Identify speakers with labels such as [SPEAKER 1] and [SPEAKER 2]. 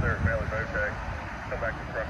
[SPEAKER 1] clear, family boat check. Come back to truck.